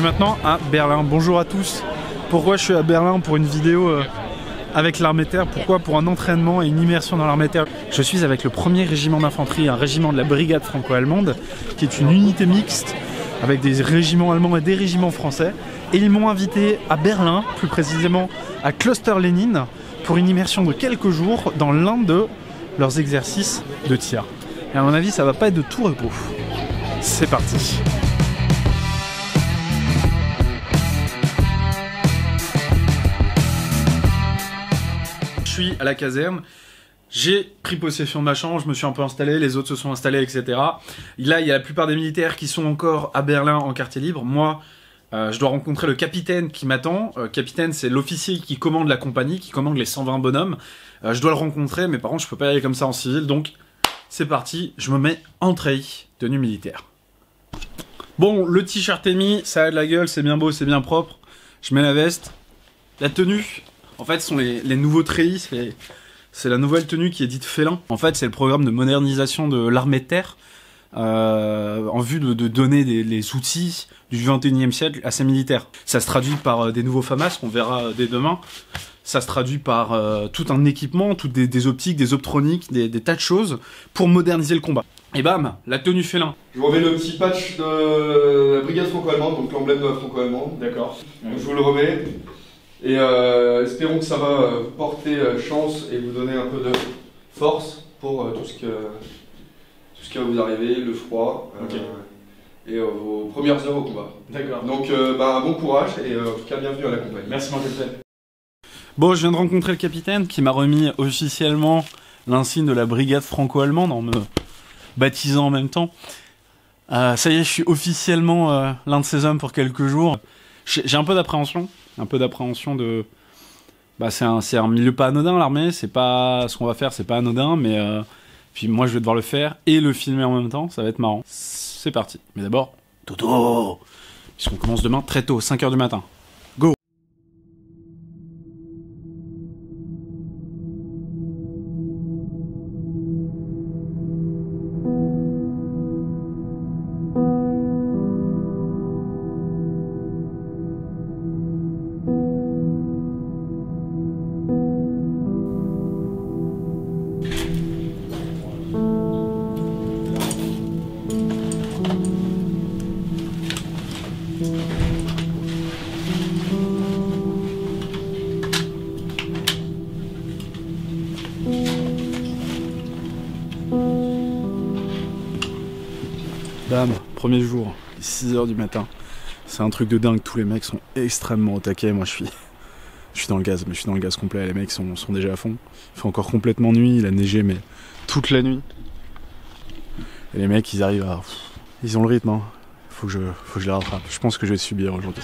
maintenant à Berlin. Bonjour à tous. Pourquoi je suis à Berlin pour une vidéo euh, avec l'armée terre Pourquoi Pour un entraînement et une immersion dans l'armée terre. Je suis avec le premier régiment d'infanterie, un régiment de la brigade franco-allemande, qui est une unité mixte avec des régiments allemands et des régiments français. Et ils m'ont invité à Berlin, plus précisément à Kloster Lenin, pour une immersion de quelques jours dans l'un de leurs exercices de tir. Et à mon avis, ça va pas être de tout repos. C'est parti. Suis à la caserne. J'ai pris possession de ma chambre, je me suis un peu installé, les autres se sont installés, etc. Là, il y a la plupart des militaires qui sont encore à Berlin en quartier libre. Moi, euh, je dois rencontrer le capitaine qui m'attend. Euh, capitaine, c'est l'officier qui commande la compagnie, qui commande les 120 bonhommes. Euh, je dois le rencontrer, mais par contre, je peux pas y aller comme ça en civil. Donc, c'est parti, je me mets en treillis, tenue militaire. Bon, le t-shirt est mis, ça a de la gueule, c'est bien beau, c'est bien propre. Je mets la veste. La tenue, en fait, ce sont les, les nouveaux treillis, c'est la nouvelle tenue qui est dite félin. En fait, c'est le programme de modernisation de l'armée de terre euh, en vue de, de donner des, les outils du 21e siècle à ces militaires. Ça se traduit par euh, des nouveaux FAMAS qu'on verra euh, dès demain. Ça se traduit par euh, tout un équipement, toutes des, des optiques, des optroniques, des, des tas de choses pour moderniser le combat. Et bam, la tenue félin. Je vous remets le petit patch de la brigade franco-allemande, donc l'emblème de la franco-allemande. D'accord. Je vous le remets. Et euh, espérons que ça va euh, vous porter euh, chance et vous donner un peu de force pour euh, tout, ce que, tout ce qui va vous arriver, le froid euh, et euh, vos premières heures au combat. D'accord. Donc euh, bah, bon courage et euh, en tout cas bienvenue à la compagnie. Merci mon capitaine. Bon, je viens de rencontrer le capitaine qui m'a remis officiellement l'insigne de la brigade franco-allemande en me baptisant en même temps. Euh, ça y est, je suis officiellement euh, l'un de ces hommes pour quelques jours. J'ai un peu d'appréhension, un peu d'appréhension de. Bah, c'est un, un milieu pas anodin l'armée, c'est pas ce qu'on va faire, c'est pas anodin, mais euh, puis moi je vais devoir le faire et le filmer en même temps, ça va être marrant. C'est parti. Mais d'abord, Toto, puisqu'on commence demain très tôt, 5h du matin. Premier jour, 6h du matin. C'est un truc de dingue, tous les mecs sont extrêmement au taquet, moi je suis... Je suis dans le gaz, mais je suis dans le gaz complet, les mecs sont, sont déjà à fond. Il fait encore complètement nuit, il a neigé, mais toute la nuit. Et les mecs, ils arrivent à... Ils ont le rythme, hein. Faut que je, faut que je les rattrape. Je pense que je vais subir aujourd'hui.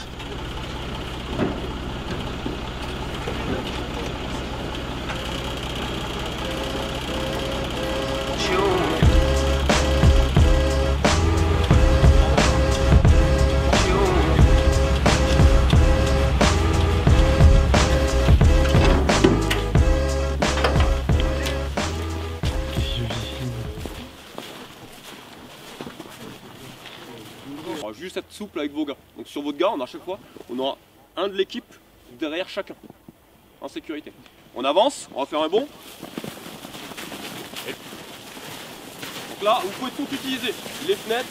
Juste être souple avec vos gars. Donc sur votre gars, on a à chaque fois, on aura un de l'équipe derrière chacun. En sécurité. On avance, on va faire un bond. Donc là, vous pouvez tout utiliser. Les fenêtres,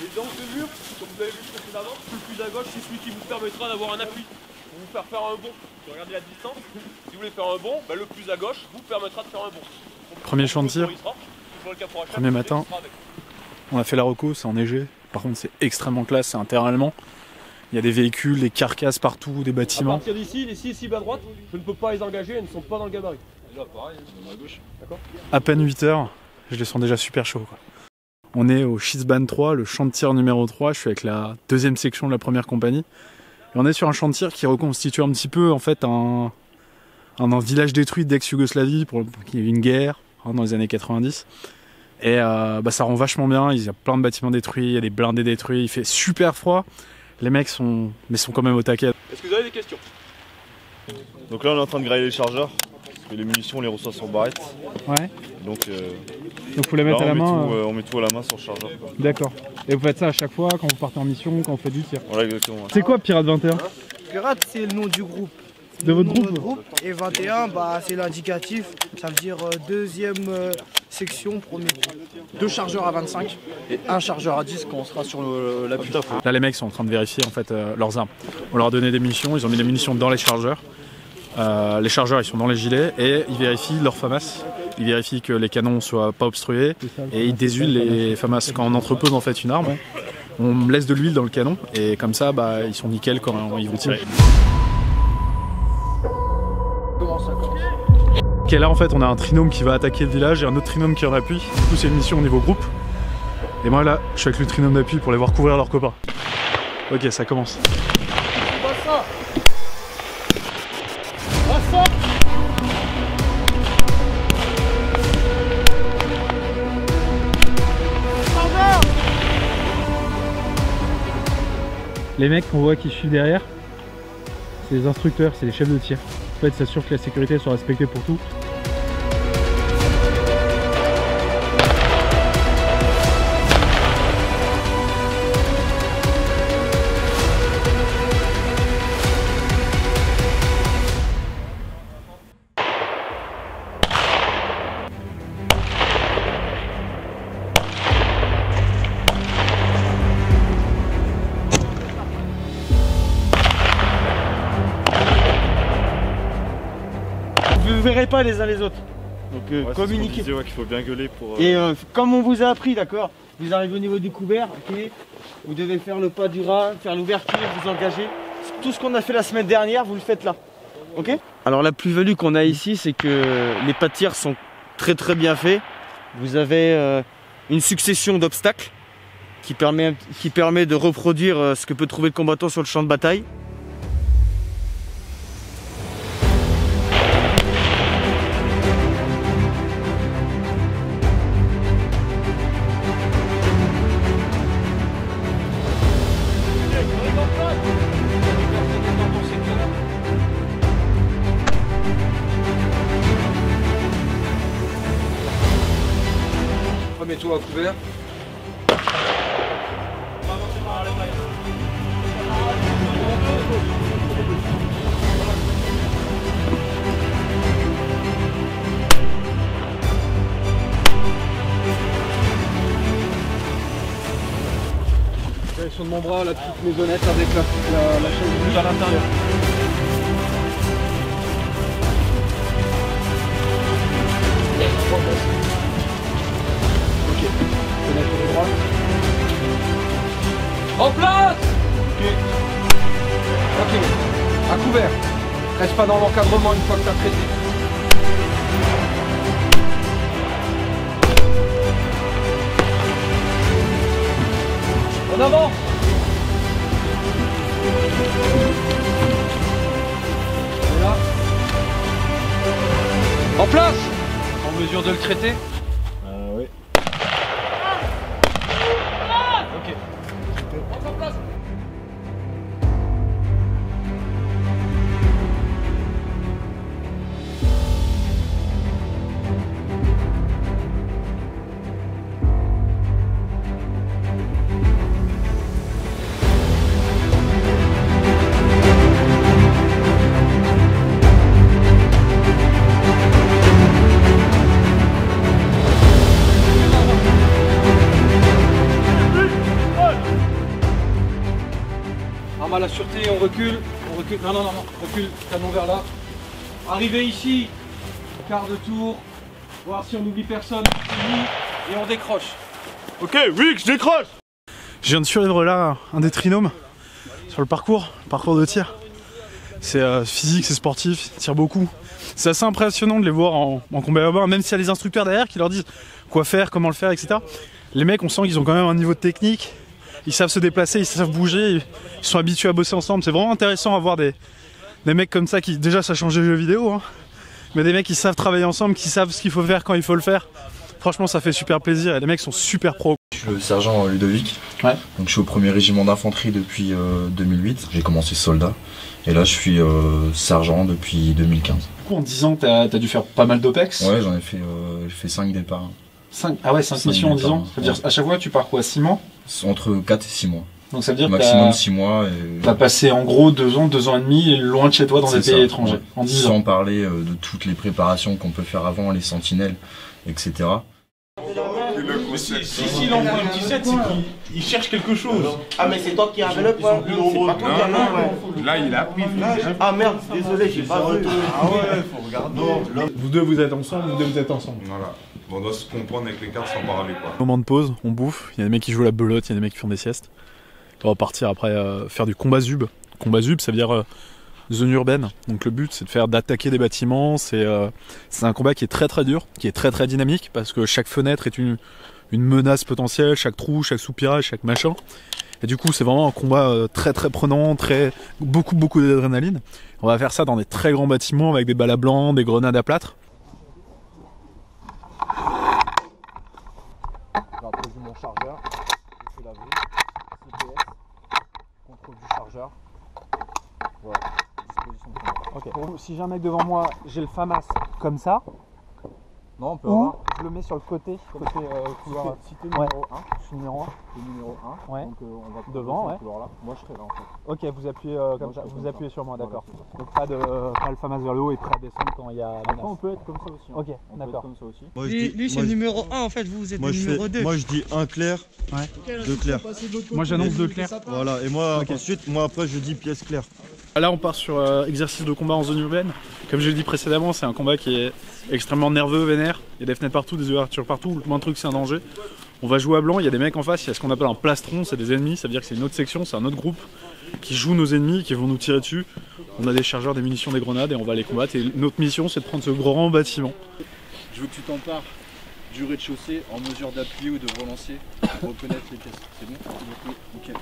les angles de mur, comme vous avez vu précédemment. Le plus à gauche, c'est celui qui vous permettra d'avoir un appui pour vous faire faire un bond. Si vous regardez la distance, si vous voulez faire un bond, ben, le plus à gauche vous permettra de faire un bond. Premier champ de tir. Premier matin. On a fait la reco, c'est enneigé. Par contre, c'est extrêmement classe, c'est un terrain allemand. Il y a des véhicules, des carcasses partout, des À bâtiments. partir d'ici, les 6 cibles à droite, je ne peux pas les engager, elles ne sont pas dans le gabarit. Là, pareil, à gauche. D'accord À peine 8 heures, je les sens déjà super chauds. quoi. On est au Schießbahn 3, le champ de tir numéro 3. Je suis avec la deuxième section de la première compagnie. Et on est sur un champ de tir qui reconstitue un petit peu en fait un, un, un village détruit d'ex-Yougoslavie pour pour qu'il y ait eu une guerre hein, dans les années 90. Et euh, bah, ça rend vachement bien. Il y a plein de bâtiments détruits, il y a des blindés détruits. Il fait super froid. Les mecs sont, mais sont quand même au taquet. Est-ce que vous avez des questions? Donc là on est en train de grailler les chargeurs. Parce que les munitions, on les reçoit sur barrette. Ouais. Donc, euh, Donc faut les là, mettre à la met main. tout, euh, euh, on met tout à la main sur le chargeur. D'accord. Et vous faites ça à chaque fois quand vous partez en mission, quand vous faites du tir? Voilà, exactement. ouais. C'est quoi Pirate 21 Pirate, c'est le nom du groupe. De votre nom groupe Et 21, bah, c'est l'indicatif. Ça veut dire euh, deuxième euh, section, premier. deux chargeurs à 25 et un chargeur à 10 quand on sera sur le- l'appui. Là, les mecs sont en train de vérifier en fait euh, leurs armes. On leur a donné des munitions, ils ont mis les munitions dans les chargeurs. Euh, les chargeurs, ils sont dans les gilets et ils vérifient leur FAMAS. Ils vérifient que les canons soient pas obstrués et ils déshuilent les FAMAS. Quand on entrepose en fait une arme, on laisse de l'huile dans le canon et comme ça, bah, ils sont nickel quand ils vont tirer. Ok, là en fait, on a un trinôme qui va attaquer le village et un autre trinôme qui en appui. Du coup, c'est une mission au niveau groupe. Et moi là, je suis avec le trinôme d'appui pour les voir couvrir leurs copains. Ok, ça commence. Les mecs qu'on voit qui suivent derrière, c'est les instructeurs, c'est les chefs de tir. En fait, ça assure que la sécurité soit respectée pour tout. Vous ne verrez pas les uns les autres. Donc euh, Ouais, communiquez. disait, ouais, qu'il faut bien gueuler pour. euh, Et euh, comme on vous a appris, d'accord Vous arrivez au niveau du couvert, ok Vous devez faire le pas du rat, faire l'ouverture, vous engager. Tout ce qu'on a fait la semaine dernière, vous le faites là. Ok Alors la plus-value qu'on a ici, c'est que les tir sont très très bien faits. Vous avez euh, une succession d'obstacles qui permet, qui permet de reproduire euh, ce que peut trouver le combattant sur le champ de bataille. À couvert. Direction de mon bras, la petite maisonnette avec la, la, la chaise à l'intérieur. En place Ok. Ok, à couvert. Reste pas dans l'encadrement une fois que t'as traité. En avant Et là. En place En mesure de le traiter recule, on recule. Non, non, non, non, recule, canon vers là. Arrivé ici, quart de tour, voir si on n'oublie personne, et on décroche. Ok, oui, je décroche Je viens de suivre là un des trinômes sur le parcours, le parcours de tir. C'est euh, physique, c'est sportif, ils tirent beaucoup. C'est assez impressionnant de les voir en, en combat à même s'il y a les instructeurs derrière qui leur disent quoi faire, comment le faire, etc. Les mecs, on sent qu'ils ont quand même un niveau de technique. Ils savent se déplacer, ils savent bouger, ils sont habitués à bosser ensemble. C'est vraiment intéressant à voir des, des mecs comme ça qui, déjà, ça change les jeux vidéo, hein. mais des mecs qui savent travailler ensemble, qui savent ce qu'il faut faire quand il faut le faire. Franchement, ça fait super plaisir et les mecs sont super pros. Je suis le sergent Ludovic. Ouais. Donc je suis au premier régiment d'infanterie depuis euh, 2008. J'ai commencé soldat. Et là je suis euh, sergent depuis 2015. Du coup, en 10 ans, t'as as dû faire pas mal d'OPEX? Ouais, j'en ai fait, euh, fait 5 départs. Cinq- Ah ouais, 5 Cinq missions en 10 départs, ans? Ça veut ouais. dire à chaque fois, tu pars quoi 6 mois? Entre 4 et 6 mois. Donc ça veut dire que Maximum t'as 6 mois. Et... t'as passé en gros 2 ans, 2 ans et demi loin de chez toi dans des pays ça, étrangers. ouais. En 10 Sans ans. parler euh, de toutes les préparations qu'on peut faire avant, les sentinelles, etc. Si, si, s'il envoie un petit set, c'est qu'il il cherche quelque chose. Ah, mais c'est toi qui avais le point. C'est pas toi qui avais le point. Là, il a pris. Ah merde, désolé, j'ai pas vu. Ah ouais, faut regarder. Vous deux, vous êtes ensemble, vous deux, vous êtes ensemble. Voilà. On doit se comprendre avec les cartes sans parler, quoi. Moment de pause, on bouffe. Il y a des mecs qui jouent la belote, il y a des mecs qui font des siestes. On va partir après euh, faire du combat zub. Combat zub, ça veut dire euh, zone urbaine. Donc le but, c'est de faire d'attaquer des bâtiments. C'est euh, c'est un combat qui est très très dur, qui est très très dynamique parce que chaque fenêtre est une, menace potentielle, chaque trou, chaque soupirage, chaque machin. Et du coup, c'est vraiment un combat très très prenant, beaucoup beaucoup d'adrénaline. On va faire ça dans des très grands bâtiments avec des balles à blanc, des grenades à plâtre. J'ai mon chargeur, je fais la vue, CPS, contrôle du chargeur. Voilà, disposition de caméra. Ok. si j'ai un mec devant moi, j'ai le FAMAS comme ça. Non, on peut Ou avoir. Je le mets sur le côté, côté euh, couloir. Ouais. numéro 1, je suis numéro 1. T'es numéro 1. Ouais. Donc euh, on va Devant, sur ouais. ce couloir là. Moi je serai là en fait. Ok, vous appuyez euh, comme Moi, ça, je vous comme appuyez ça. sur moi, d'accord. Donc pas de euh, pas le FAMAS vers le haut et prêt à descendre quand il y a Après on peut être comme ça aussi. hein. Ok, On peut être d'accord. comme ça aussi. Moi, je Lui, dis- lui, c'est le je- numéro 1 en fait, vous, vous êtes Moi le je, numéro fais- 2. moi je dis un clair, deux clairs. Moi, j'annonce deux clairs. Voilà, et moi ensuite, moi après je dis pièce claire. Là, on part sur euh, exercice de combat en zone urbaine. Comme je l'ai dit précédemment, c'est un combat qui est extrêmement nerveux, vénère. Il y a des fenêtres partout, des ouvertures partout. Le moins truc, c'est un danger. On va jouer à blanc. Il y a des mecs en face. Il y a ce qu'on appelle un plastron. C'est des ennemis. Ça veut dire que c'est une autre section, c'est un autre groupe qui joue nos ennemis, qui vont nous tirer dessus. On a des chargeurs, des munitions, des grenades et on va les combattre. Et notre mission, c'est de prendre ce grand bâtiment. Je veux que tu t'empares du rez-de-chaussée en mesure d'appuyer ou de relancer pour reconnaître les pièces. C'est bon? Ok.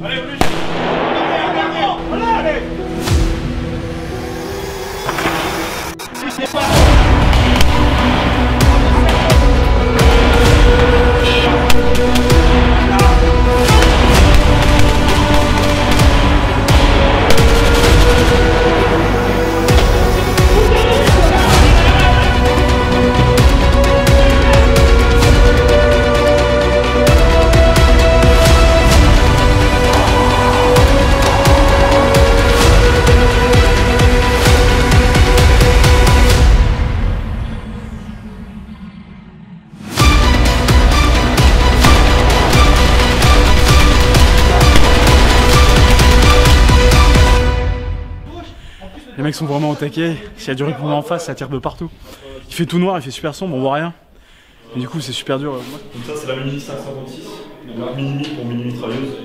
Allez, mecs sont vraiment au taquet. S'il y a du répondant en face, ça tire de partout. Il fait tout noir, il fait super sombre, on voit rien. Et du coup, c'est super dur. Donc ça c'est la Mini 556, donc Mini pour mini mitrailleuse.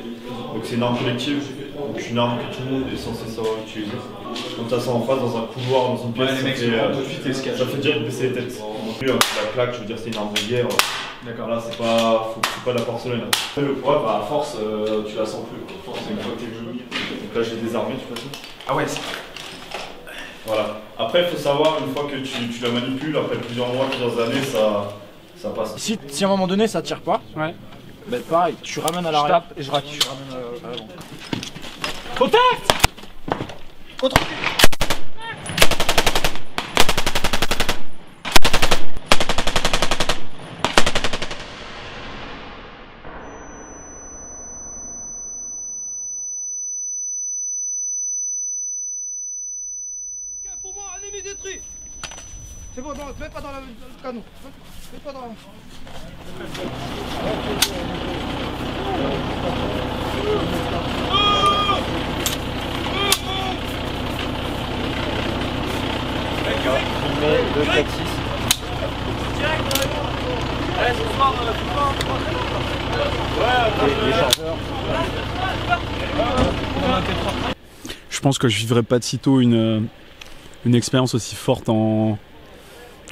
Donc c'est une arme collective, donc une arme que tout le monde est censé savoir utiliser. Quand t'as ça en face dans un couloir, dans une pièce, Ouais, les mecs fait, euh, tout de suite ça fait direct baisser les têtes. La plaque, je veux dire c'est une arme de guerre. D'accord. Là c'est pas, faut- c'est pas de la porcelaine. Le poids, bah à force euh, tu la sens plus. Force c'est une fois que t'es. Donc là j'ai désarmé de toute façon. Ah ouais Voilà. Après, il faut savoir, une fois que tu, tu la manipules, après plusieurs mois, plusieurs années, ça, ça passe. Si, si à un moment donné ça tire pas, ouais. bah pareil, tu ramènes à Je l'arrière. tape et je à l'avant. Contact Pour moi, ennemi détruit Pas dans, la- dans pas dans la... Le 4 6 les chargeurs. Je pense que je vivrai pas de sitôt une, euh, une expérience aussi forte en,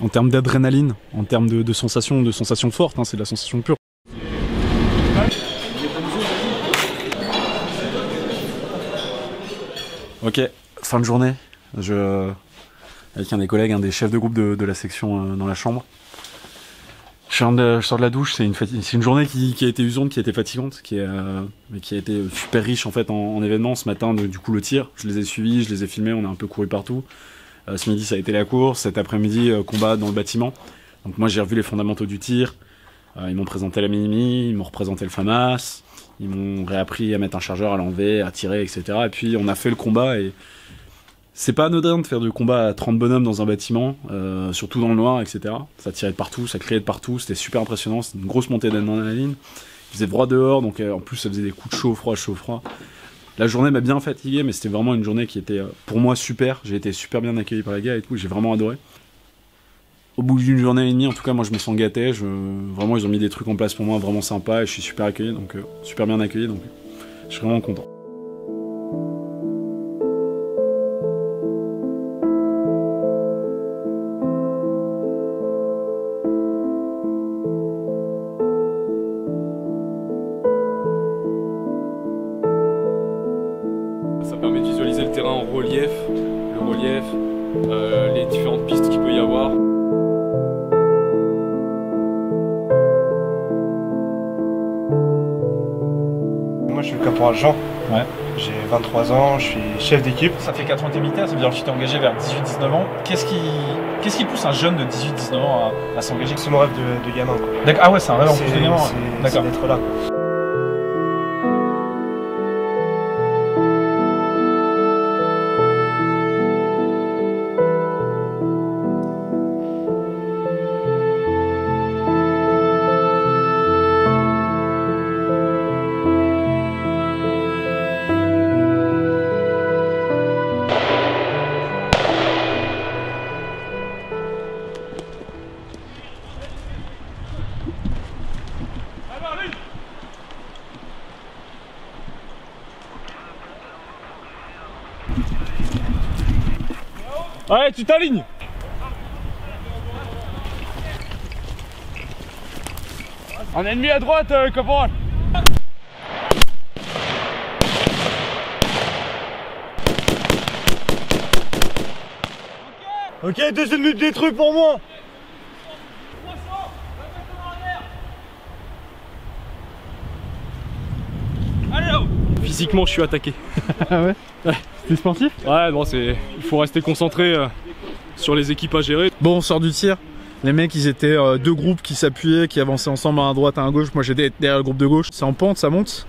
en termes d'adrénaline, en termes de, de sensations, de sensations fortes, hein, c'est de la sensation pure. Ok, fin de journée. Je, avec un des collègues, un des chefs de groupe de, de la section euh, dans la chambre. Je sors de, la douche, c'est une, une journée qui, qui a été usante, qui a été fatigante, qui, est, euh, mais qui a été super riche en fait en, en événements. Ce matin, de- du coup, le tir, je les ai suivis, je les ai filmés, on a un peu couru partout. Euh, ce midi, ça a été la course. Cet après-midi, euh, combat dans le bâtiment. Donc moi, j'ai revu les fondamentaux du tir. Euh, ils m'ont présenté la Minimi, ils m'ont représenté le FAMAS, ils m'ont réappris à mettre un chargeur, à l'enlever, à tirer, etc. Et puis on a fait le combat et c'est pas anodin de faire du combat à 30 bonhommes dans un bâtiment, surtout dans le noir, etc. Ça tirait de partout, ça criait de partout, c'était super impressionnant, c'était une grosse montée d'adrénaline. Il faisait froid dehors, donc en plus ça faisait des coups de chaud, froid, chaud, froid. La journée m'a bien fatigué, mais c'était vraiment une journée qui était euh, pour moi super. J'ai été super bien accueilli par les gars et tout, j'ai vraiment adoré. Au bout d'une journée et demie, en tout cas, moi je me sens gâté. Je... Vraiment, ils ont mis des trucs en place pour moi vraiment sympa et je suis super accueilli, donc euh, super bien accueilli, donc je suis vraiment content. Euh, les différentes pistes qu'il peut y avoir. Moi je suis le caporal Jean. Ouais. J'ai 23 ans, je suis chef d'équipe. Ça fait 4 ans que t'es militaire, ça veut dire que tu t'es engagé vers 18-19 ans. Qu'est-ce qui, qu'est-ce qui pousse un jeune de 18-19 ans à, à s'engager? C'est mon rêve de, de gamin. quoi. D'accord, ah ouais, c'est un rêve en plus de gamin. C'est d'être là. Tu t'alignes Un ennemi à droite, euh, caporal Ok, deux ennemis détruits pour moi Physiquement, je suis attaqué. Ah ouais Ouais. T'es sportif Ouais, bon, c'est. Il faut rester concentré euh, sur les équipes à gérer. Bon, on sort du tir. Les mecs, ils étaient euh, deux groupes qui s'appuyaient, qui avançaient ensemble à droite, à gauche. Moi, j'étais derrière le groupe de gauche. C'est en pente, ça monte.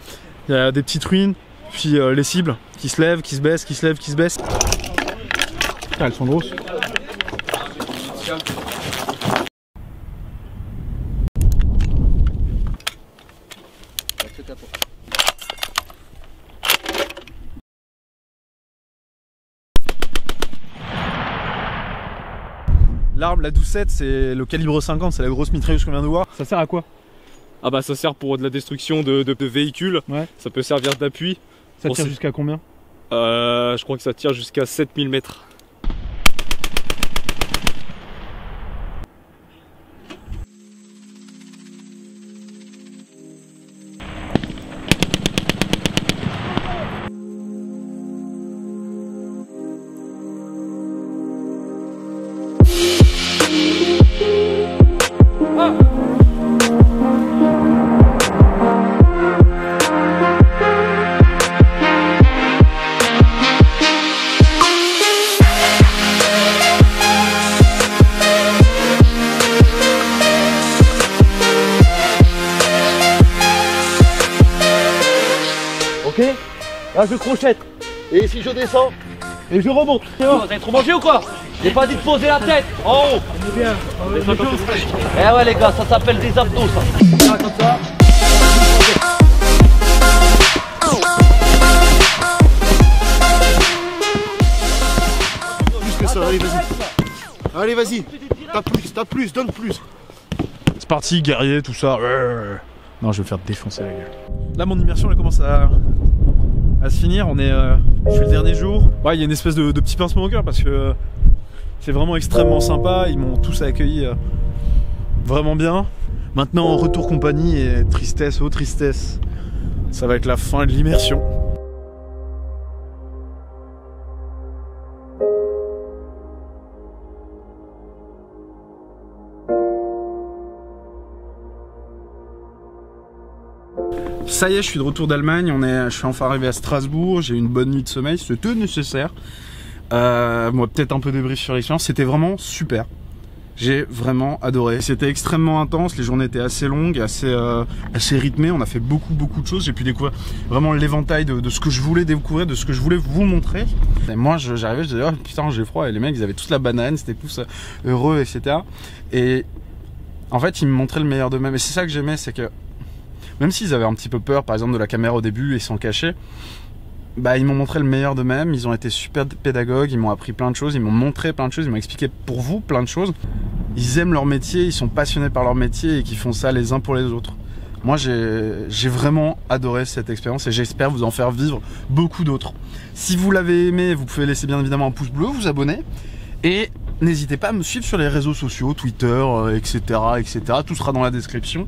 Il y a des petites ruines, puis euh, les cibles qui se lèvent, qui se baissent, qui se lèvent, qui se baissent. Putain, elles sont grosses. L'arme, la 12-7, c'est le calibre 50, c'est la grosse mitrailleuse qu'on vient de voir. Ça sert à quoi Ah bah ça sert pour de la destruction de, de- de véhicules. Ouais. Ça peut servir d'appui. Ça tire jusqu'à combien? Euh, je crois que ça tire jusqu'à 7000 mètres. Là, je crochette. Et si je descends, et je remonte. C'est bon. Vous avez trop mangé ou quoi? J'ai pas dit de poser la tête en haut. On est bien. Eh ouais, les gars, ça s'appelle des abdos, ça. Là, comme ça. Plus que ça, allez, vas-y. Allez, vas-y. T'as plus, t'as plus, donne plus. C'est parti, guerrier, tout ça. Non, je vais me faire défoncer la gueule. Là, mon immersion, elle commence à, à se finir. On est, euh, le dernier jour. Il y a une espèce de, de petit pincement au cœur parce que euh, c'est vraiment extrêmement sympa. Ils m'ont tous accueilli euh, vraiment bien. Maintenant, retour compagnie et tristesse, oh tristesse. Ça va être la fin de l'immersion. Ça y est, je suis de retour d'Allemagne. On est, je suis enfin arrivé à Strasbourg. J'ai eu une bonne nuit de sommeil, c'était nécessaire. Euh, moi, peut-être un peu débrief sur l'expérience. C'était vraiment super. J'ai vraiment adoré. C'était extrêmement intense. Les journées étaient assez longues, assez, euh, assez rythmées. On a fait beaucoup, beaucoup de choses. J'ai pu découvrir vraiment l'éventail de, ce que je voulais découvrir, de ce que je voulais vous montrer. Et moi, j'arrivais, je disais, oh putain, j'ai froid. Et les mecs, ils avaient tous la banane, c'était tous euh, heureux, etc. Et en fait, ils me montraient le meilleur d'eux-mêmes. Et c'est ça que j'aimais, c'est que même s'ils avaient un petit peu peur, par exemple, de la caméra au début et s'en cachaient, bah, ils m'ont montré le meilleur d'eux-mêmes, ils ont été super pédagogues, ils m'ont appris plein de choses, ils m'ont montré plein de choses, ils m'ont expliqué pour vous plein de choses. Ils aiment leur métier, ils sont passionnés par leur métier et qui font ça les uns pour les autres. Moi, j'ai vraiment adoré cette expérience et j'espère vous en faire vivre beaucoup d'autres. Si vous l'avez aimé, vous pouvez laisser bien évidemment un pouce bleu, vous abonner et n'hésitez pas à me suivre sur les réseaux sociaux, Twitter, euh, etc., etc. Tout sera dans la description.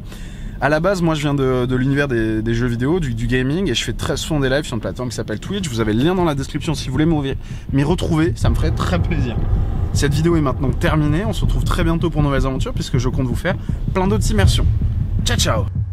À la base, moi je viens de, de l'univers des, jeux vidéo, du, gaming, et je fais très souvent des lives sur une plateforme qui s'appelle Twitch. Vous avez le lien dans la description si vous voulez m'y retrouver, ça me ferait très plaisir. Cette vidéo est maintenant terminée, on se retrouve très bientôt pour de nouvelles aventures puisque je compte vous faire plein d'autres immersions. Ciao ciao